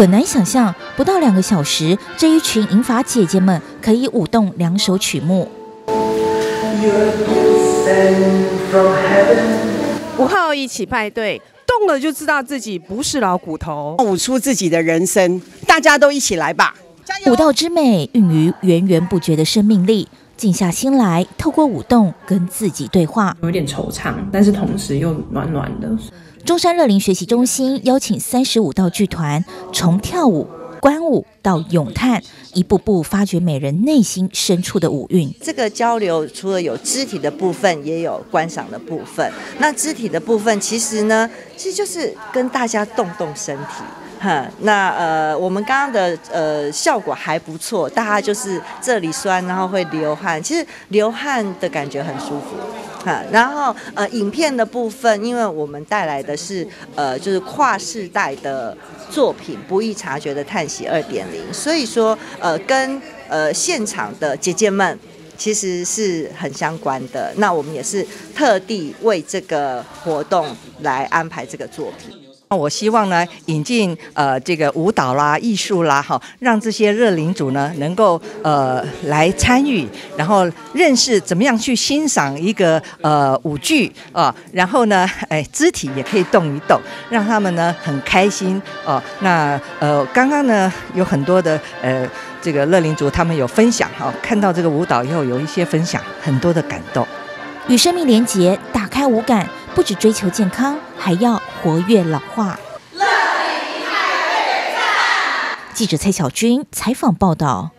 很难想象，不到两个小时，这一群银发姐姐们可以舞动两首曲目。五号一起派对，动了就知道自己不是老骨头，舞出自己的人生，大家都一起来吧！舞蹈之美孕于源源不绝的生命力，静下心来，透过舞动跟自己对话，有点惆怅，但是同时又暖暖的。中山乐龄学习中心邀请三十五道剧团，从跳舞、观舞到咏叹，一步步发掘每人内心深处的舞韵。这个交流除了有肢体的部分，也有观赏的部分。那肢体的部分，其实呢，其实就是跟大家动动身体。哼，那呃，我们刚刚的呃效果还不错，大家就是这里酸，然后会流汗，其实流汗的感觉很舒服。哈，然后呃，影片的部分，因为我们带来的是呃，就是跨世代的作品，不易察觉的叹息二点零，所以说呃，跟呃现场的姐姐们其实是很相关的。那我们也是特地为这个活动来安排这个作品。那我希望呢，引进呃这个舞蹈啦、艺术啦，哈，让这些热领主呢能够呃来参与，然后认识怎么样去欣赏一个呃舞剧啊，然后呢，哎，肢体也可以动一动，让他们呢很开心哦。那呃，刚刚呢有很多的呃这个乐领主他们有分享哈，看到这个舞蹈以后有一些分享，很多的感动。与生命连结，打开五感，不只追求健康，还要活跃老化。记者蔡小军采访报道。